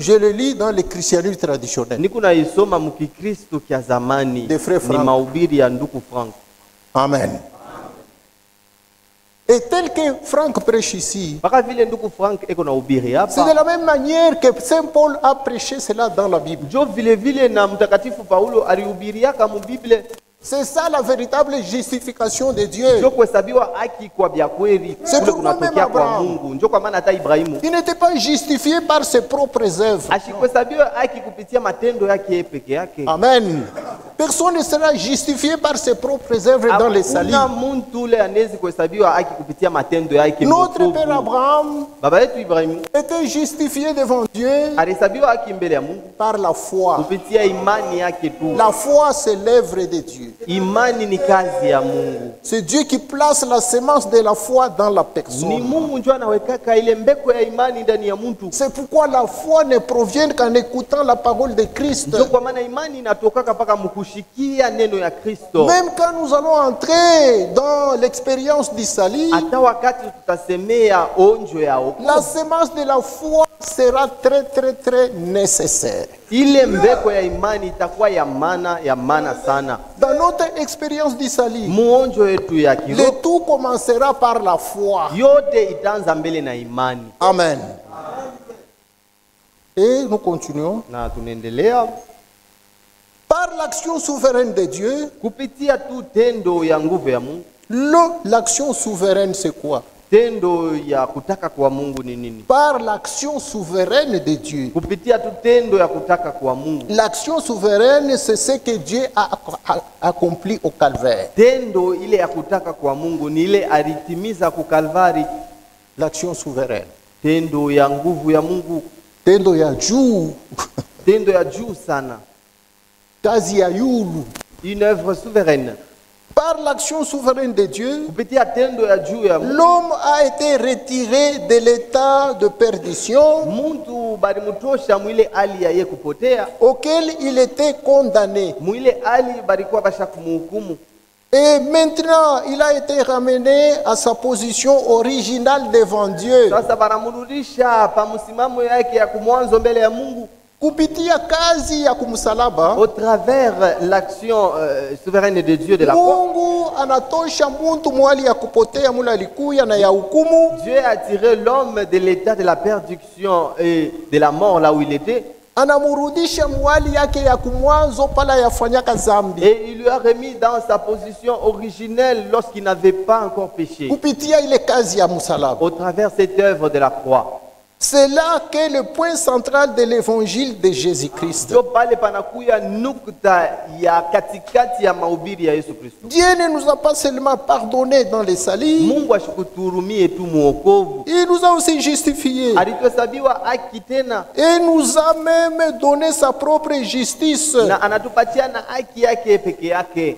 Je le lis dans le christianisme traditionnel. niko naisoma mukikristo kya zamani, De Frère ni Frank. mahubiri ya nduku Frank. Amen. Et tel que Franck prêche ici, c'est de la même manière que Saint Paul a prêché cela dans la Bible. C'est ça la véritable justification de Dieu. C'est pourquoi même Abraham- Il n'était pas justifié par ses propres œuvres. Amen. Personne ne sera justifié par ses propres œuvres dans le salut. Hakuna mtu ule anawezi kuhesabiwa haki kupitia matendo yake. Notre. Père Abraham était justifié devant Dieu par la foi. La foi, c'est l'œuvre de Dieu. Imani ni kazi ya Mungu, C'est Dieu qui place la semence de la foi dans la ni personne. Mungu njo anawekaka ile mbeko ya imani ndani ya mtu. C'est pourquoi la foi ne provient qu'en écoutant la parole de Christ. Njo kwa maana imani inatokaka mpaka mkushikia neno ya Kristo. Même quand nous allons entrer dans l'expérience du salut, Hata wakati tutasemea onjo ya wokovu, la semence de la foi sera très très très nécessaire. ile mbeko ya imani itakuwa ya maana ya maana sana. Dans notre expérience du salut, Muonjo yetu ya le kiroho tout commencera par la foi. yote itaanza mbele na imani, Amen. Et nous continuons. na tunaendelea Par l'action souveraine de Dieu, kupitia tu tendo ya nguvu ya Mungu. le- l'action souveraine c'est quoi? Tendo ya kutaka kwa Mungu ni nini? Par l'action souveraine de Dieu. Kupitia tu tendo ya kutaka kwa Mungu. L'action souveraine, c'est ce que Dieu a a- accompli au calvaire. Tendo ile ya kutaka kwa Mungu ni ile alitimiza ku Kalvari, L'action souveraine. tendo ya nguvu ya Mungu, Tendo ya juu, tendo ya juu sana, kazi ya yulu. une œuvre souveraine. Par l'action souveraine de Dieu, l'homme a été retiré de l'état de perdition auquel il était condamné. Et maintenant, il a été ramené à sa position originale devant Dieu. Kupitia kazi ya kumsalaba, au travers l'action euh, souveraine de Dieu de la croix. Mungu anatosha muntu mwali ya kupotea mule alikuya na ya hukumu Dieu a tiré l'homme de l'état de la perdition et de la mort là où il était anamurudisha mwali yake ya kumwanzo pala yafanyaka zambi et il lui a remis dans sa position originelle lorsqu'il n'avait pas encore péché kupitia ile kazi ya msalaba. au travers cette œuvre de la croix. C'est là qu'est le point central de l'évangile de Jésus-Christ. Dieu ne nous a pas seulement pardonné dans les salis, il nous a aussi justifiés. Et nous a même donné sa propre justice. na anatupatia na haki yake peke yake.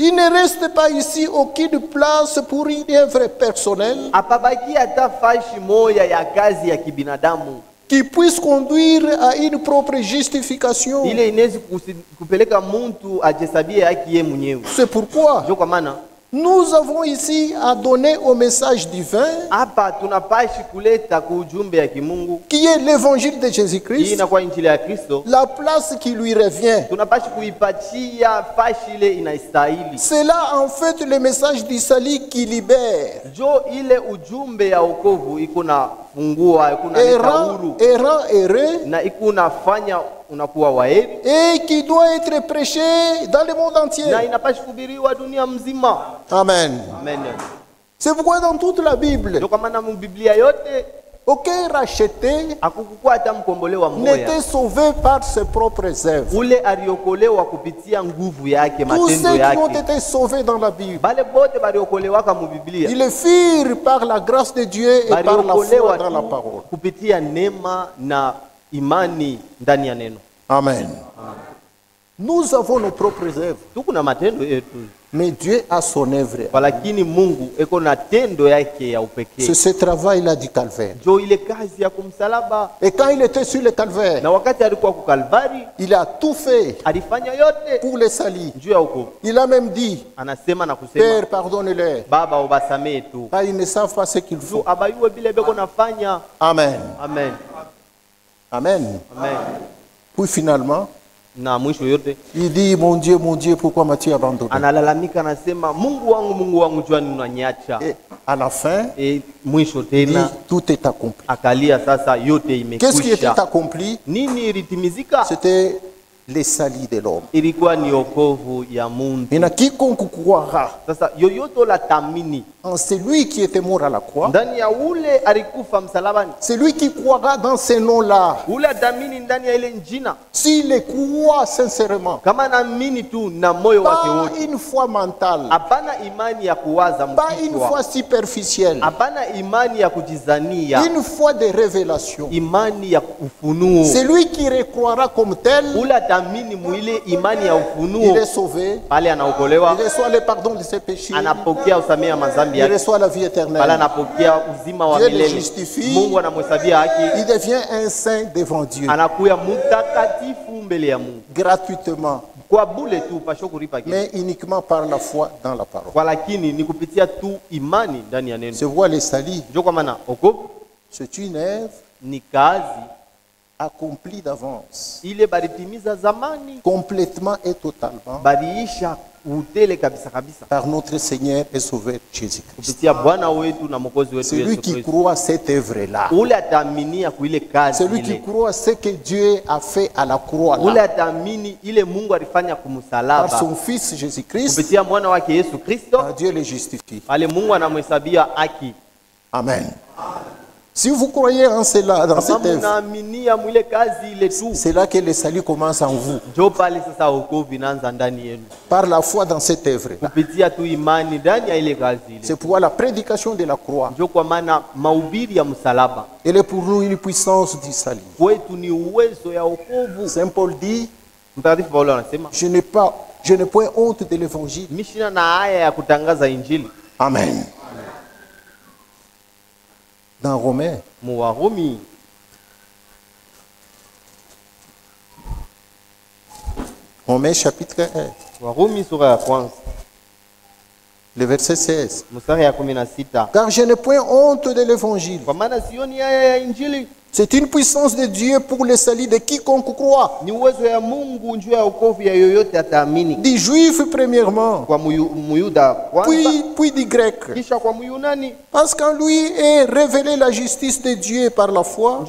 Il ne reste pas ici aucune place pour une œuvre personnelle qui puisse conduire à une propre justification. C'est pourquoi nous avons ici à donner au message divin qui est l'évangile de Jésus-Christ, la place qui lui revient. C'est là en fait le message du salut qui libère. Jo ile ujumbe et unakuwa qui doit être prêché dans le monde entier. na inapashi kuhubiriwa dunia mzima. Amen. Amen. C'est pourquoi dans toute la Bible, Ndio kwa maana mbiblia yote aucun racheté n'était sauvé par ses propres œuvres. Tous ceux qui ont été sauvés dans la Bible, ils le firent par la grâce de Dieu et par la foi dans la parole. Imani ndani ya neno. Amen. Nous avons nos propres œuvres. Tuko na matendo yetu, Mais Dieu a son œuvre. walakini mungu eko na tendo yake ya upekee C'est ce travail-là du calvaire. njo ile kazi ya kumsalaba Et quand il était sur le calvaire, na wakati alikuwa kukalvari il a tout fait alifanya yote pour les salis. juu ya uko Il a même dit, anasema na kusema Père, pardonne-leur, baba ubasamee tu car ils ne savent pas ce qu'ils font. abayuwe vile beko nafanya Amen. amen Amen. amen. Puis finalement, il dit, mon Dieu, mon Dieu, pourquoi m'as-tu abandonné? Et à la fin, il dit, tout est accompli. Qu'est-ce qui était accompli? C'était les salis de l'homme. ilikuwa ni okovu ya mungu. Maintenant, quiconque croira sasa yoyote ulatamini en celui qui était mort à la croix, ndani ya ule alikufa msalabani. Celui qui croira dans ces noms-là, ule atamini ndani ya ile njina s'il les croit sincèrement, kama naamini tu na moyo wake pas une foi mentale, hapana imani ya kuwaza pas une foi superficielle, hapana imani ya kujizania. Une foi de révélation. imani ya ufunuo. Celui qui recroira comme tel, ule atamini mwile imani ya il est sauvé, pale anaokolewa. Il reçoit le pardon de ses péchés, anapokea usamehe wa madhambi il reçoit la vie pale éternelle, anapokea uzima wa Dieu le milele. justifie. mungu anamhesabia haki. Il devient un saint devant Dieu, anakuya mtakatifu mbele ya mungu. Gratuitement, kwa bule tu pasho kulipa kitu. Mais uniquement par la foi dans la parole. kwa lakini ni kupitia tu imani ndani ya neno. Se voit les salis, njo kwa maana okovu c'est une œuvre. Ni kazi accomplie d'avance, complètement et totalement par notre Seigneur et Sauveur mwokozi wetu Celui qui croit à cette œuvre-là, celui qui croit à ce que Dieu a fait à la croix là, par son Fils kristo. Ah, Dieu le justifie. Amen. Si vous croyez en cela, dans cette œuvre, c'est là que le salut commence en vous, par la foi dans cette œuvre. C'est pourquoi la prédication de la croix, elle est pour nous une puissance du salut. Saint Paul dit, je n'ai pas, je n'ai point honte de l'évangile. Amen. Dans Romains, Romains chapitre 1, warumi sura ya kwanza le verset 16. mstari ya kumi na sita. Car je n'ai point honte de l'évangile. kwa maana sioni haya ya injili C'est une puissance de Dieu pour le salut de quiconque croit. ni uwezo ya mungu njuu ya wokovu ya yoyote ataamini. Du juif premièrement, puis, puis du grec. kisha kwa muyunani. Parce qu'en lui est révélée la justice de Dieu par la foi.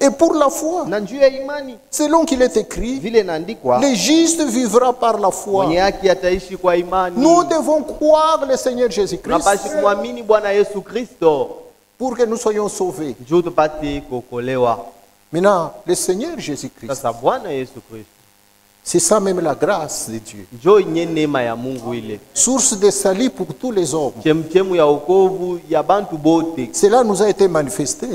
Et pour la foi, selon qu'il est écrit, le juste vivra par la foi. Nous devons croire le Seigneur Jésus-Christ pour que nous soyons sauvés. Maintenant, le Seigneur Jésus-Christ, c'est ça même la grâce de Dieu. Source de salut pour tous les hommes. Cela nous a été manifesté.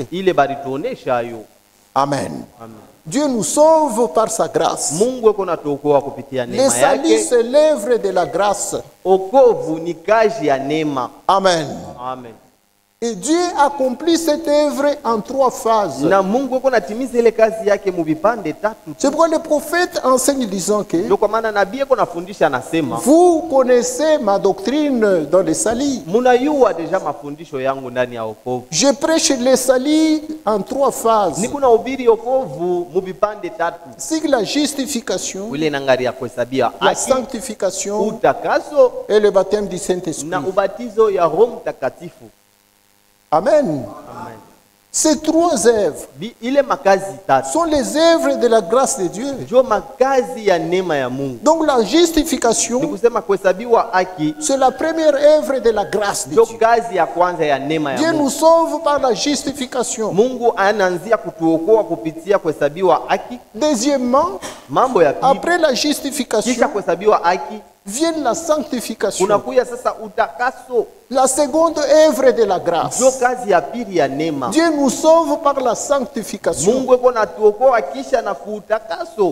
Amen. Amen. Dieu nous sauve par sa grâce. mungu eko natuokoa kupitia Le neema salut, yake c'est l'œuvre de la grâce. Amen. amen Et Dieu accomplit cette œuvre en trois phases. C'est pourquoi le prophète enseigne disant que vous connaissez ma doctrine dans le salut. munayua deja mafundisho yangu ndani ya okovu Je prêche le salut en trois phases. C'est la justification, la sanctification et le baptême du Saint-Esprit. ubatizo ya roho mtakatifu Amen. amen Ces trois œuvres sont les œuvres de la grâce de Dieu. Donc la justification, c'est la première œuvre de la grâce de Dieu. Dieu nous sauve par la justification. Deuxièmement, après la justification, vient la sanctification. La seconde œuvre de la grâce. Dieu nous sauve par la sanctification.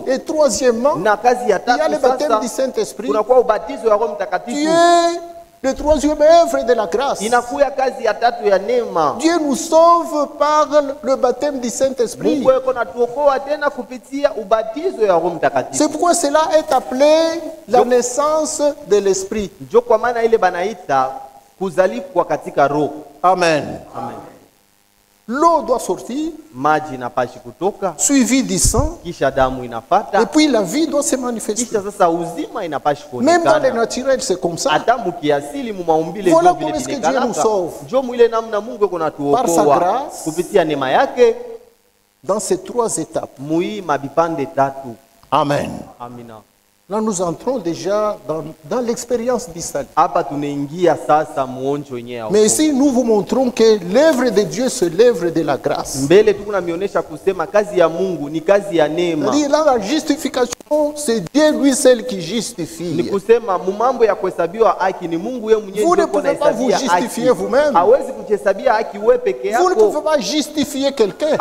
Et troisièmement, il y a le baptême du Saint-Esprit kunakuwa le troisième œuvre de la grâce. inakuya kazi ya tatu ya neema Dieu nous sauve par le baptême du Saint-Esprit. mungu eko natuokoa tena kupitia ubatizo ya roho mtakatifu C'est pourquoi cela est appelé la naissance de l'Esprit. njo kwa maana ile banaita kuzalikwa katika roho Amen. Amen. L'eau doit sortir, maji kutoka suivie du sang, kisha damu et puis la vie doit se manifester. kisha sasa uzima inapashi Même dans le naturel, c'est comme ça. hata mumaumbile vile comment. Dieu nous sauve. namna mungu Par sa grâce. kupitia neema yake Dans ces trois étapes. mabipande tatu Amen. amina Là, nous entrons déjà dans, dans l'expérience ya Mais ici, nous vous montrons que l'œuvre de Dieu, c'est l'œuvre de la grâce. C'est-à-dire, là, la justification, c'est Dieu lui seul qui justifie. Vous ne pouvez pas vous justifier vous-même. Vous ne pouvez pas justifier quelqu'un.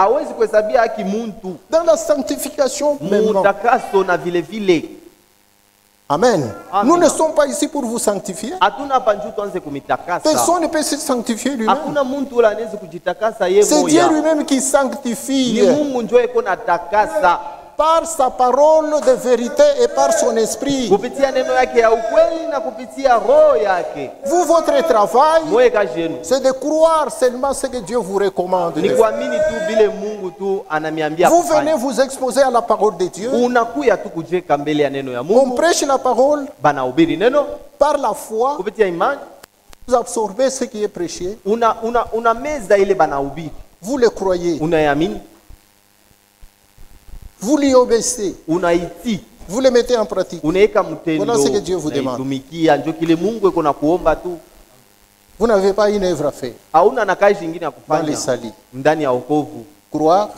Dans la sanctification, même. Amen. Amen. Nous ne sommes pas ici pour vous sanctifier. Personne ne peut se sanctifier lui-même. C'est Dieu lui-même qui sanctifie par sa parole de vérité et par son esprit. Vous, votre travail, c'est de croire seulement ce que Dieu vous recommande. Vous venez vous exposer à la parole de Dieu. On prêche la parole par la foi. Vous absorbez ce qui est prêché. Vous le croyez. Vous lui obéissez. Vous le mettez en pratique. Voilà ce que Dieu vous demande. Vous n'avez pas une œuvre à faire. Dans les salis. Croire,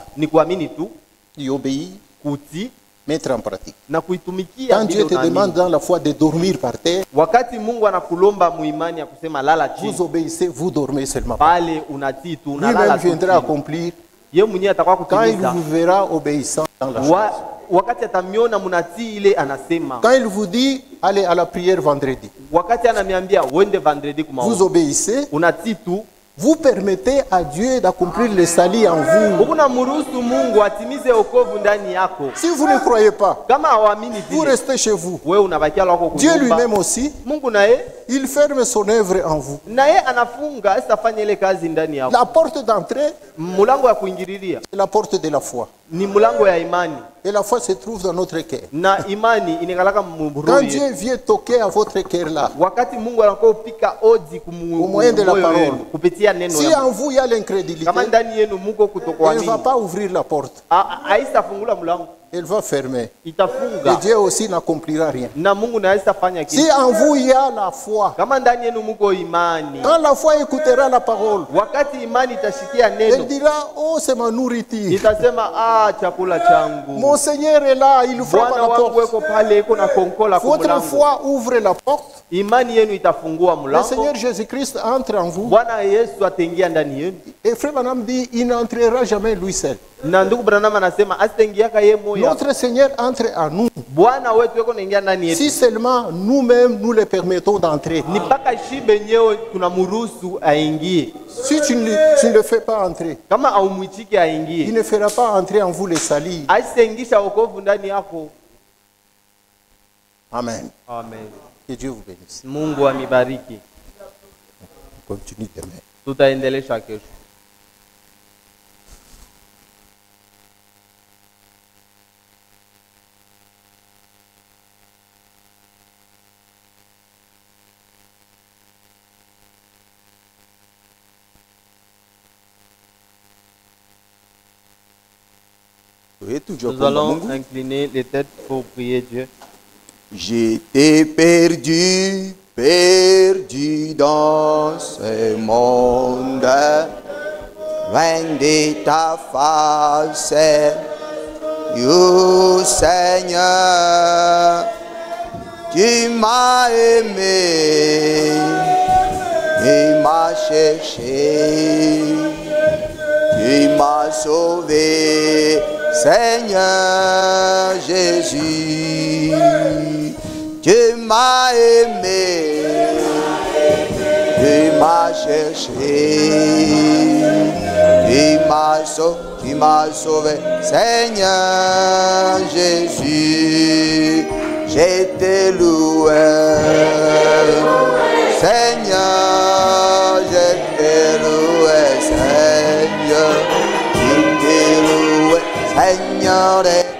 y obéir, mettre en pratique. Quand Dieu te demande dans la foi de dormir par terre, vous obéissez, vous dormez seulement. Lui-même viendra accomplir ye mwenyewe atakuwa quand il vous verra obéissant dans la chose. wa, wakati atamiona munatii ile anasema. Quand il vous dit, allez à la prière vendredi, wakati ananiambia uende vendredi vous obéissez, unatii tu vous permettez à Dieu d'accomplir le salut en vous. Si vous ne croyez pas, vous restez chez vous. Dieu lui-même aussi, il ferme son œuvre en vous. La porte d'entrée, c'est la porte de la foi. Et la foi se trouve dans notre cœur. na imani inakalaka Quand Dieu vient toquer à votre cœur là, wakati mungu anakuwa upika odi kumu- Au moyen de la parole. wenu, kupitia neno si en vous il y a l'incrédulité, kama ndani yenu muko elle ne va pas ouvrir la porte, mlango elle va fermer. Et Dieu aussi n'accomplira rien. na mungu Si en vous il y a la foi, kama ndani yenu muko imani quand la foi écoutera la parole, wakati imani itashikia elle dira, oh c'est ma nourriture. itasema ah chakula changu Mon Seigneur est là, il bwana la porte. weko pale iko na konkola Votre foi ouvre la porte. imani yenu itafungua Le Seigneur Jésus-Christ entre en vous. bwana yesu ataingia ndani yenu Et Frère Branham dit, il n'entrera jamais lui seul. Na ndugu branham anasema asitaingiaka ye moya Notre Seigneur entre en nous. bwana wetu weko naingia ndani yetu Si seulement nous-mêmes nous le permettons d'entrer. ni mpaka shibe nyewe tunamruhusu aingie Si tu ne, le- tu ne le fais pas entrer, kama aumwitiki il aingie ne fera pas entrer en vous le salut. asitaingisha wokovu ndani yako Amen. amen Que Dieu vous bénisse. mungu amibariki Continue demain. tutaendelesha kesho nous allons incliner les têtes pour prier Dieu J'étais perdu, perdu dans ce monde, loin de ta face, you Seigneur. tu m'as aimé et m'as cherché. Tu m'as sauvé, Seigneur Jésus. Tu m'as aimé, tu m'as cherché. Tu m'as sauvé, tu m'as sauvé, Seigneur Jésus. Je te loue, Seigneur, je te loue, Seigneur. doubt it.